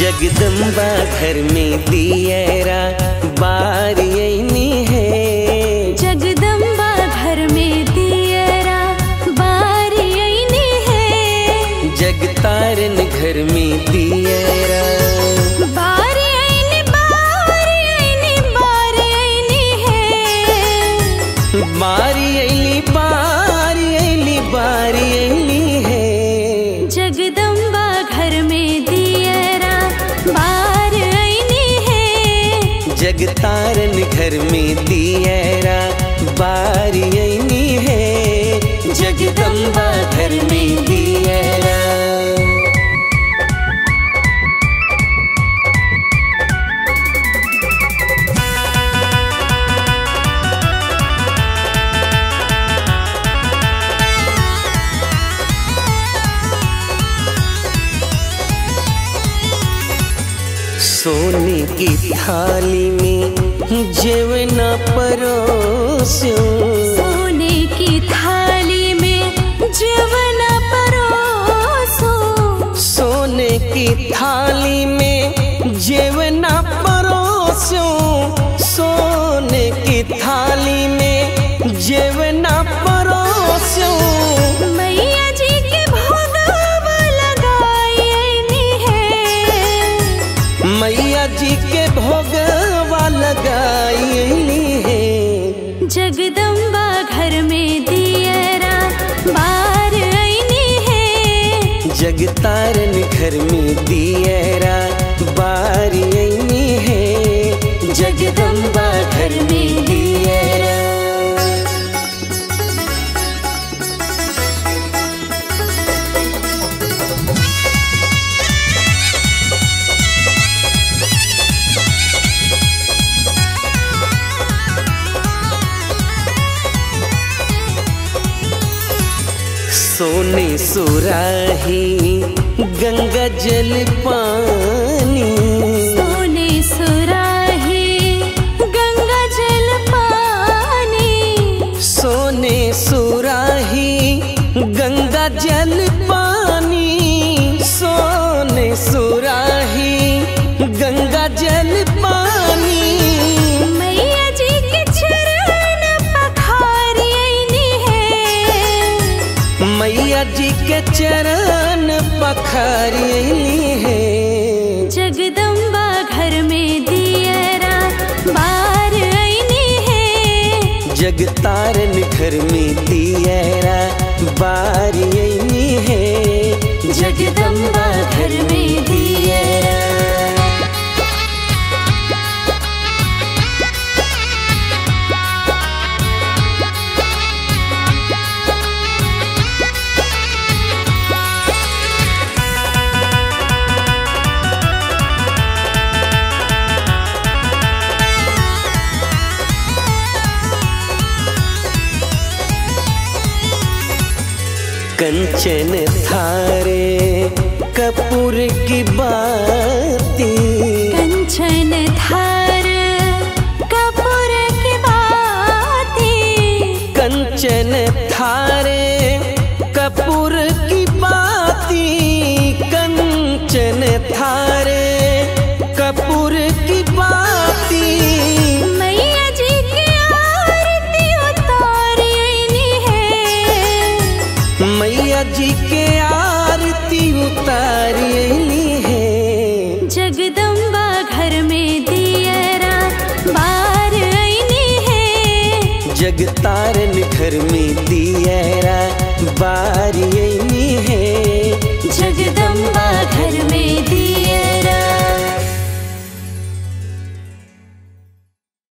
जगदम्बा घर में दियरा बार यही है। जगदम्बा घर में दियरा बारी अइनी है। जगतारन घर में दियरा। बारी है जगतारन घर में दियरा बारी है। जगदम्बा घर में दियरा की थाली में जेवना परोसो। सोने की थाली में जवना परोसो। सोने की थाली में जेवना परोसो। सोने की थाली में जेवना जी के भोगवा लगाई है। जगदम्बा घर में दियरा बार आईनी है। जगतारन घर में दियरा बार आईनी है। जगदम्बा सोने सुराही गंगा जल पानी। जी के चरण पखरी है। जगदम्बा घर में दियरा बार आईनी है। जगतारन घर में दियरा बार आईनी है। जगदम्बा कंचन थारे कपूर की बाती। कंचन थार है जगतारन घर में दियरा बारी